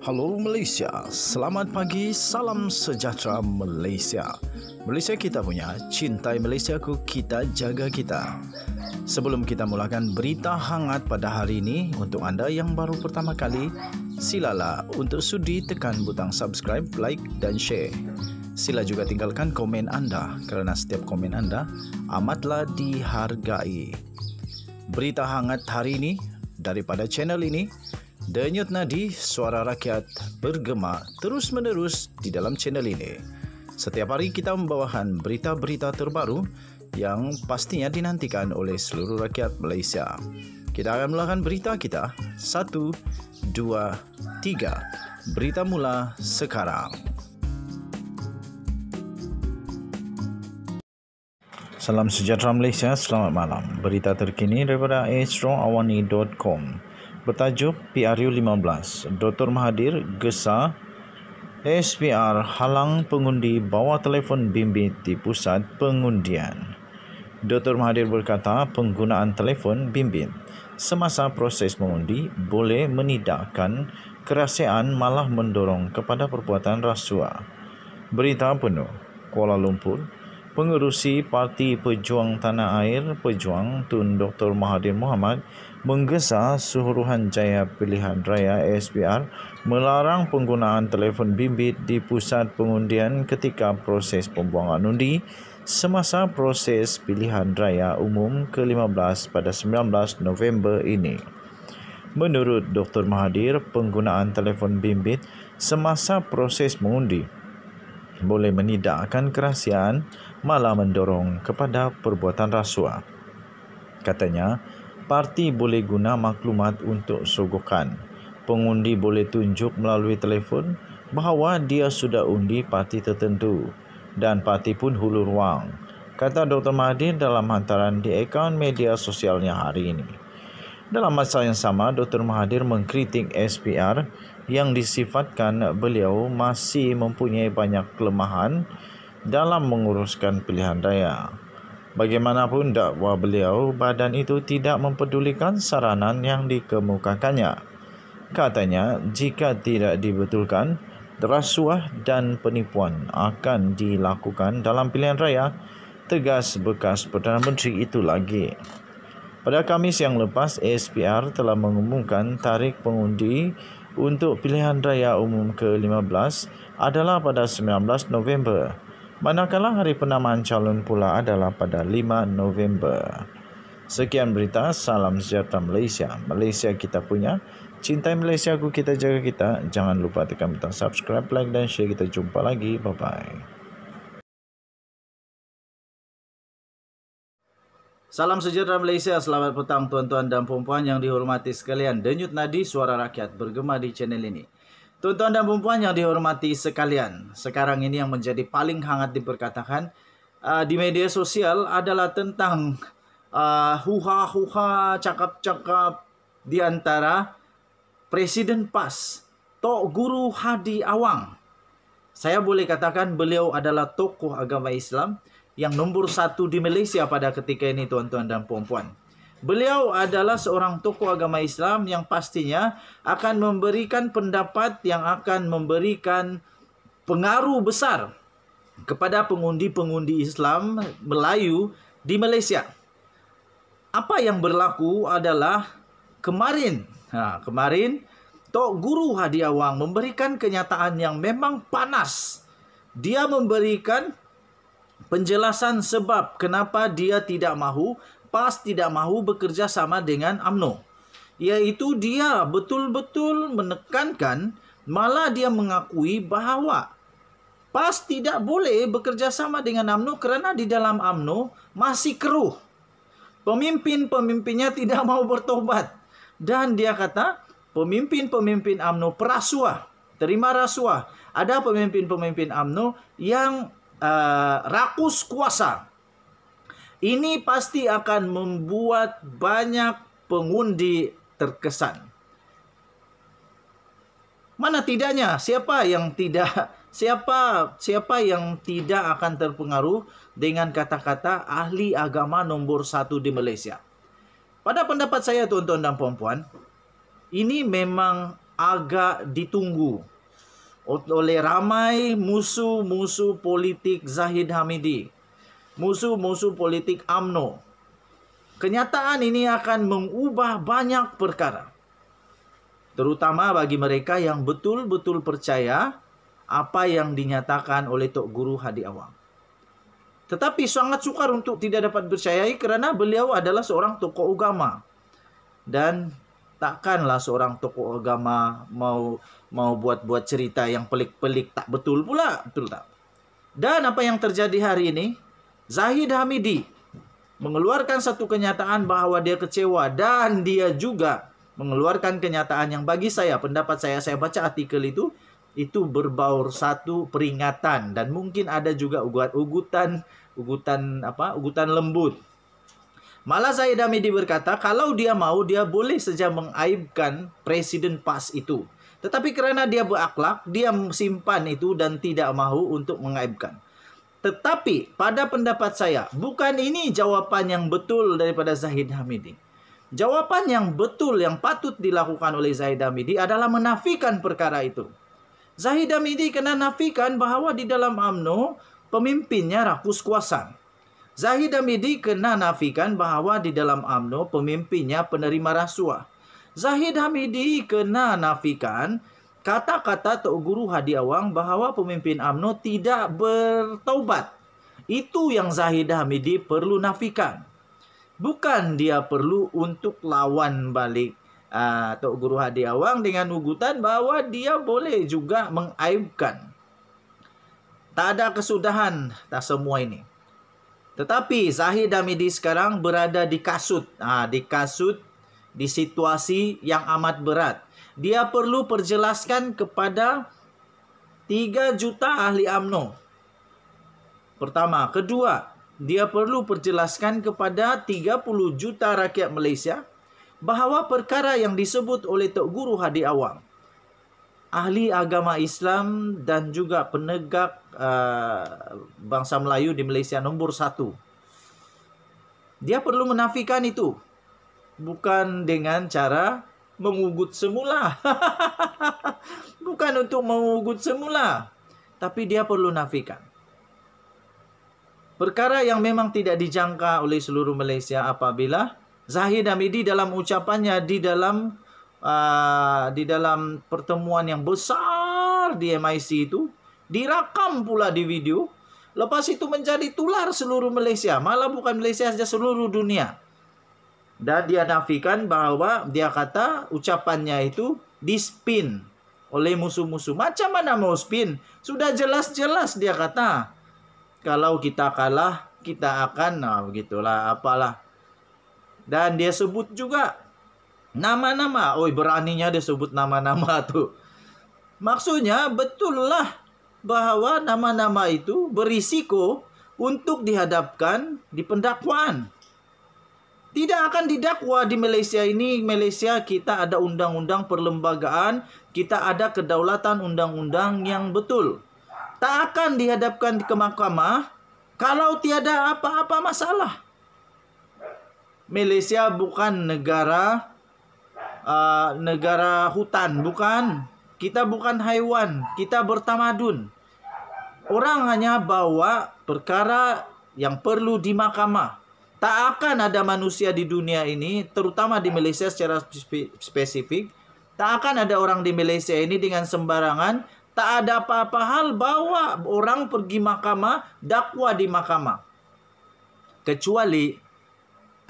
Halo Malaysia, selamat pagi, salam sejahtera Malaysia. Malaysia kita punya, cintai Malaysia ku, kita jaga kita. Sebelum kita mulakan berita hangat pada hari ini, untuk anda yang baru pertama kali, silalah untuk sudi tekan butang subscribe, like dan share. Sila juga tinggalkan komen anda kerana setiap komen anda amatlah dihargai. Berita hangat hari ini daripada channel ini Denyut nadi suara rakyat bergema terus-menerus di dalam channel ini. Setiap hari kita membawakan berita-berita terbaru yang pastinya dinantikan oleh seluruh rakyat Malaysia. Kita akan mulakan berita kita. Satu, dua, tiga. Berita mula sekarang. Salam sejahtera Malaysia, selamat malam. Berita terkini daripada astronawani.com bertajuk PRU15. Dr. Mahathir gesah SPR halang pengundi bawa telefon bimbit di pusat pengundian. Dr. Mahathir berkata penggunaan telefon bimbit semasa proses mengundi boleh menidakkan kerahsiaan malah mendorong kepada perbuatan rasuah. Berita penuh Kuala Lumpur Pengerusi Parti Pejuang Tanah Air Pejuang Tun Dr. Mahathir Mohamad menggesa Suruhanjaya Pilihan Raya SPR melarang penggunaan telefon bimbit di pusat pengundian ketika proses pembuangan undi semasa proses pilihan raya umum ke-15 pada 19 November ini. Menurut Dr. Mahathir, penggunaan telefon bimbit semasa proses mengundi boleh menidakkan kerahsiaan malah mendorong kepada perbuatan rasuah. Katanya, parti boleh guna maklumat untuk sogokan. Pengundi boleh tunjuk melalui telefon bahawa dia sudah undi parti tertentu dan parti pun hulur wang, kata Dr. Mahathir dalam hantaran di akaun media sosialnya hari ini. Dalam masa yang sama, Dr. Mahathir mengkritik SPR yang disifatkan beliau masih mempunyai banyak kelemahan dalam menguruskan pilihan raya. Bagaimanapun dakwa beliau, badan itu tidak mempedulikan saranan yang dikemukakannya. Katanya, jika tidak dibetulkan, rasuah dan penipuan akan dilakukan dalam pilihan raya, tegas bekas Perdana Menteri itu lagi. Pada Kamis yang lepas, ASPR telah mengumumkan tarik pengundi untuk pilihan raya umum ke-15 adalah pada 19 November manakala hari penamaan calon pula adalah pada 5 November. Sekian berita, salam sejahtera Malaysia. Malaysia kita punya. Cintai Malaysia aku, kita jaga kita. Jangan lupa tekan butang subscribe, like dan share. Kita jumpa lagi. Bye-bye. Salam sejahtera Malaysia, selamat petang tuan-tuan dan puan yang dihormati sekalian. Denyut nadi suara rakyat bergema di channel ini. Tuan-tuan dan puan yang dihormati sekalian, sekarang ini yang menjadi paling hangat diperkatakan uh, di media sosial adalah tentang uh, huha-huha cakap-cakap di antara Presiden PAS, Tok Guru Hadi Awang. Saya boleh katakan beliau adalah tokoh agama Islam yang nombor satu di Malaysia pada ketika ini tuan-tuan dan puan-puan. Beliau adalah seorang tokoh agama Islam yang pastinya akan memberikan pendapat yang akan memberikan pengaruh besar kepada pengundi-pengundi Islam Melayu di Malaysia. Apa yang berlaku adalah kemarin, ha, kemarin Tok Guru Hadi Awang memberikan kenyataan yang memang panas. Dia memberikan penjelasan sebab kenapa dia tidak mahu PAS tidak mahu bekerja sama dengan AMNO. Iaitu dia betul-betul menekankan malah dia mengakui bahawa PAS tidak boleh bekerja sama dengan AMNO kerana di dalam AMNO masih keruh. Pemimpin-pemimpinnya tidak mau bertobat. Dan dia kata pemimpin-pemimpin AMNO perasuah. Terima rasuah. Ada pemimpin-pemimpin AMNO yang uh, rakus kuasa ini pasti akan membuat banyak pengundi terkesan. Mana tidaknya? Siapa yang tidak siapa siapa yang tidak akan terpengaruh dengan kata-kata ahli agama nombor satu di Malaysia? Pada pendapat saya tuan-tuan dan puan-puan, ini memang agak ditunggu oleh ramai musuh-musuh politik Zahid Hamidi. Musuh-musuh politik AMNO. Kenyataan ini akan mengubah banyak perkara. Terutama bagi mereka yang betul-betul percaya apa yang dinyatakan oleh Tok Guru Hadi Awang. Tetapi sangat sukar untuk tidak dapat percayai kerana beliau adalah seorang tokoh agama. Dan takkanlah seorang tokoh agama mau mau buat-buat cerita yang pelik-pelik tak betul pula, betul tak? Dan apa yang terjadi hari ini? Zahid Hamidi mengeluarkan satu kenyataan bahawa dia kecewa dan dia juga mengeluarkan kenyataan yang bagi saya pendapat saya saya baca artikel itu itu berbaur satu peringatan dan mungkin ada juga ugutan ugutan apa ugutan lembut Malah Zaid Hamidi berkata, kalau dia mau, dia boleh saja mengaibkan Presiden PAS itu. Tetapi kerana dia berakhlak, dia simpan itu dan tidak mahu untuk mengaibkan. Tetapi pada pendapat saya, bukan ini jawapan yang betul daripada Zahid Hamidi. Jawapan yang betul yang patut dilakukan oleh Zahid Hamidi adalah menafikan perkara itu. Zahid Hamidi kena nafikan bahawa di dalam AMNO pemimpinnya rakus kuasa. Zahid Hamidi kena nafikan bahawa di dalam AMNO pemimpinnya penerima rasuah. Zahid Hamidi kena nafikan kata-kata Tok Guru Hadi Awang bahawa pemimpin AMNO tidak bertaubat. Itu yang Zahid Hamidi perlu nafikan. Bukan dia perlu untuk lawan balik uh, Tok Guru Hadi Awang dengan ugutan bahawa dia boleh juga mengaibkan. Tak ada kesudahan tak semua ini. Tetapi Zahid Hamidi sekarang berada di kasut. Ha, di kasut di situasi yang amat berat. Dia perlu perjelaskan kepada 3 juta ahli AMNO. Pertama. Kedua, dia perlu perjelaskan kepada 30 juta rakyat Malaysia bahawa perkara yang disebut oleh Tok Guru Hadi Awang ahli agama Islam dan juga penegak uh, bangsa Melayu di Malaysia nombor satu. Dia perlu menafikan itu. Bukan dengan cara mengugut semula. Bukan untuk mengugut semula. Tapi dia perlu nafikan. Perkara yang memang tidak dijangka oleh seluruh Malaysia apabila Zahid Hamidi dalam ucapannya di dalam uh, di dalam pertemuan yang besar di MIC itu direkam pula di video. Lepas itu menjadi tular seluruh Malaysia. Malah bukan Malaysia saja seluruh dunia. Dan dia nafikan bahawa dia kata ucapannya itu dispin oleh musuh-musuh. Macam mana mau spin? Sudah jelas-jelas dia kata kalau kita kalah kita akan nah begitulah apalah. Dan dia sebut juga Nama-nama. Oi, beraninya dia sebut nama-nama tu. Maksudnya betullah bahawa nama-nama itu berisiko untuk dihadapkan di pendakwaan. Tidak akan didakwa di Malaysia ini. Malaysia kita ada undang-undang perlembagaan, kita ada kedaulatan undang-undang yang betul. Tak akan dihadapkan ke mahkamah kalau tiada apa-apa masalah. Malaysia bukan negara uh, negara hutan bukan? Kita bukan haiwan kita bertamadun. Orang hanya bawa perkara yang perlu di mahkamah tak akan ada manusia di dunia ini terutama di Malaysia secara spesifik tak akan ada orang di Malaysia ini dengan sembarangan. Tak ada apa-apa hal bawa orang pergi mahkamah dakwa di mahkamah kecuali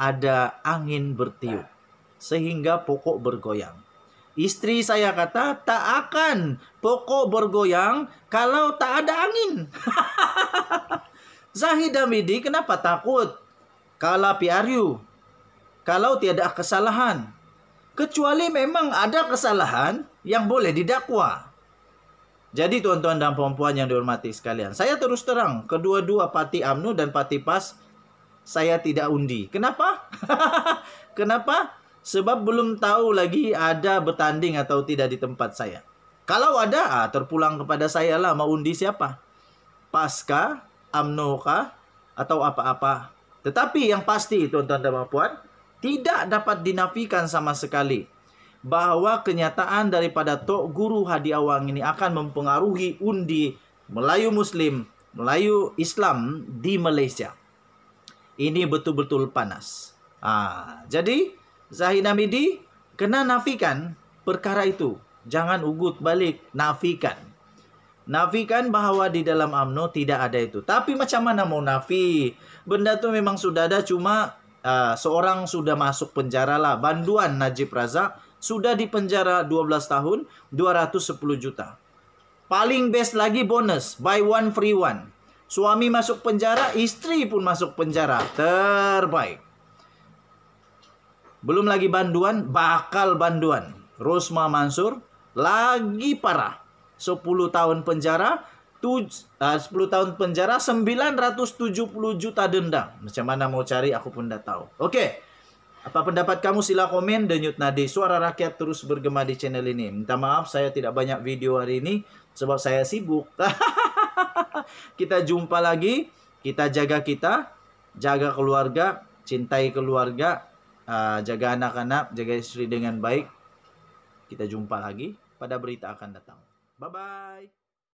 ada angin bertiup sehingga pokok bergoyang. Istri saya kata tak akan pokok bergoyang kalau tak ada angin. Zahid Hamidi kenapa takut? Kalau PRU, kalau tiada kesalahan. Kecuali memang ada kesalahan yang boleh didakwa. Jadi tuan-tuan dan puan-puan yang dihormati sekalian. Saya terus terang, kedua-dua parti AMNO dan parti PAS saya tidak undi. Kenapa? Kenapa? Sebab belum tahu lagi ada bertanding atau tidak di tempat saya. Kalau ada, ah, terpulang kepada saya lah mau undi siapa. Pasca, UMNO kah, atau apa-apa. Tetapi yang pasti tuan-tuan dan puan tidak dapat dinafikan sama sekali bahawa kenyataan daripada Tok Guru Hadi Awang ini akan mempengaruhi undi Melayu Muslim, Melayu Islam di Malaysia. Ini betul-betul panas. Ha, jadi Zahid Namidi kena nafikan perkara itu. Jangan ugut balik, nafikan. Nafikan bahawa di dalam AMNO tidak ada itu. Tapi macam mana mau nafi? Benda tu memang sudah ada cuma uh, seorang sudah masuk penjara lah. Banduan Najib Razak sudah di penjara 12 tahun 210 juta. Paling best lagi bonus buy one free one. Suami masuk penjara, istri pun masuk penjara. Terbaik. Belum lagi banduan, bakal banduan. Rosma Mansur lagi parah. 10 tahun penjara, tu, uh, 10 tahun penjara, 970 juta denda. Macam mana mau cari, aku pun dah tahu. Okey. Apa pendapat kamu sila komen denyut nadi suara rakyat terus bergema di channel ini. Minta maaf saya tidak banyak video hari ini sebab saya sibuk. kita jumpa lagi, kita jaga kita, jaga keluarga, cintai keluarga, uh, jaga anak-anak, jaga istri dengan baik. Kita jumpa lagi pada berita akan datang. Bye bye.